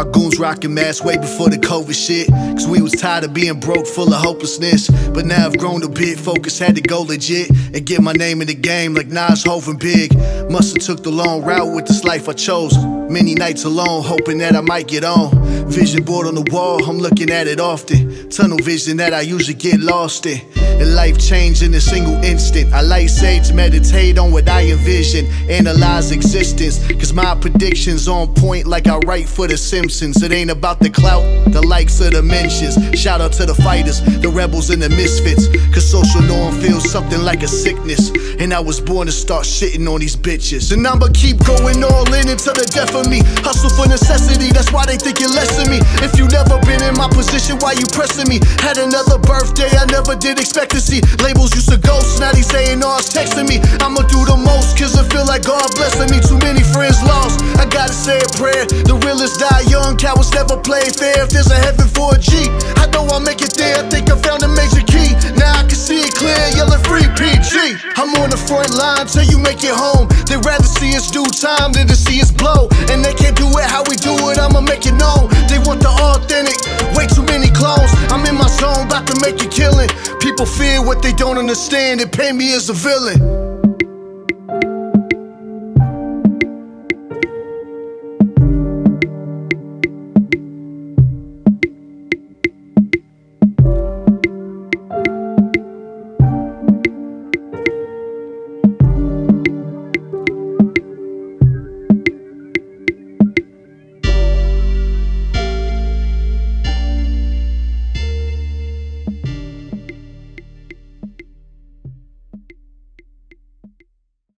My goons rocking masks way before the COVID shit. Cause we was tired of being broke, full of hopelessness. But now I've grown a bit, focus had to go legit. And get my name in the game like Nas, Hov, and Big. Musta took the long route with this life I chose. Many nights alone, hoping that I might get on. Vision board on the wall, I'm looking at it often. Tunnel vision that I usually get lost in. And life changed in a single instant. I light sage, meditate on what I envision. Analyze existence, cause my predictions on point like I write for the Simpsons. It ain't about the clout, the likes of the mentions. Shout out to the fighters, the rebels and the misfits. Social norm feels something like a sickness. And I was born to start shitting on these bitches. And I'ma keep going all in until the death of me. Hustle for necessity, that's why they think you're less than me. If you never been in my position, why you pressing me? Had another birthday I never did expect to see. Labels used to ghost, now they saying all it's texting me. I'ma do the most, cause I feel like God blessing me. Too many friends lost. I gotta say a prayer. The realest die young, cowards never play fair. If there's a heaven for a G, I know I'll make it there. I think I found a major key. 3PG. I'm on the front line till you make it home. They rather see us do time than to see us blow. And they can't do it how we do it, I'ma make it known. They want the authentic, way too many clones. I'm in my zone, about to make a killing. People fear what they don't understand, and paint me as a villain.